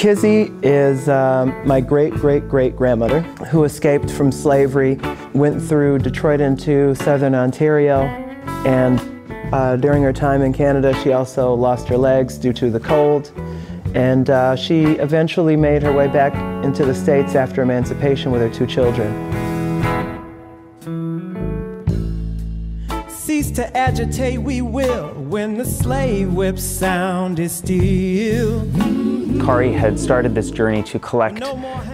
Kizzy is um, my great great great grandmother who escaped from slavery, went through Detroit into southern Ontario, and uh, during her time in Canada she also lost her legs due to the cold. And uh, she eventually made her way back into the States after emancipation with her two children. Cease to agitate, we will, when the slave whip sound is still. Khari had started this journey to collect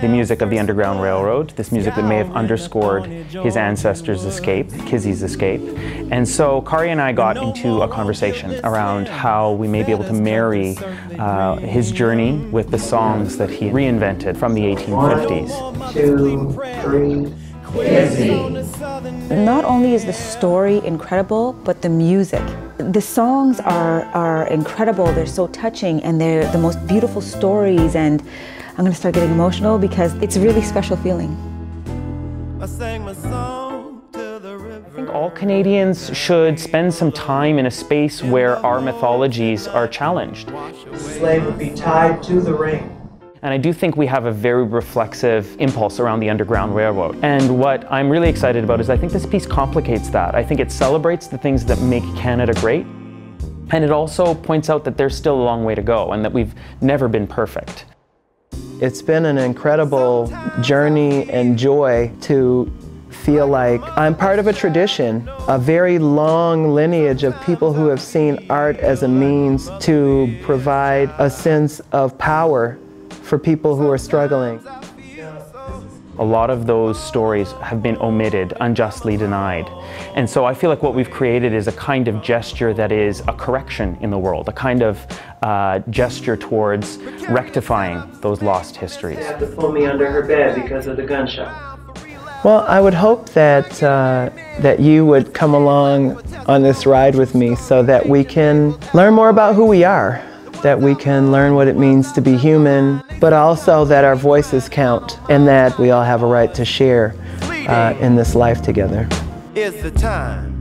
the music of the Underground Railroad, this music that may have underscored his ancestors' escape, Kizzy's escape. And so Khari and I got into a conversation around how we may be able to marry uh, his journey with the songs that he reinvented from the 1850s. One, two, three, Kizzy. Not only is the story incredible, but the music. The songs are, are incredible, they're so touching, and they're the most beautiful stories, and I'm gonna start getting emotional because it's a really special feeling. I sang my song to the river. I think all Canadians should spend some time in a space where our mythologies are challenged. Slave would be tied to the ring. And I do think we have a very reflexive impulse around the Underground Railroad. And what I'm really excited about is I think this piece complicates that. I think it celebrates the things that make Canada great. And it also points out that there's still a long way to go and that we've never been perfect. It's been an incredible journey and joy to feel like I'm part of a tradition, a very long lineage of people who have seen art as a means to provide a sense of power for people who are struggling. A lot of those stories have been omitted, unjustly denied. And so I feel like what we've created is a kind of gesture that is a correction in the world, a kind of uh, gesture towards rectifying those lost histories. had to pull me under her bed because of the gunshot. Well, I would hope that uh, that you would come along on this ride with me so that we can learn more about who we are, that we can learn what it means to be human, but also that our voices count and that we all have a right to share uh, in this life together. The time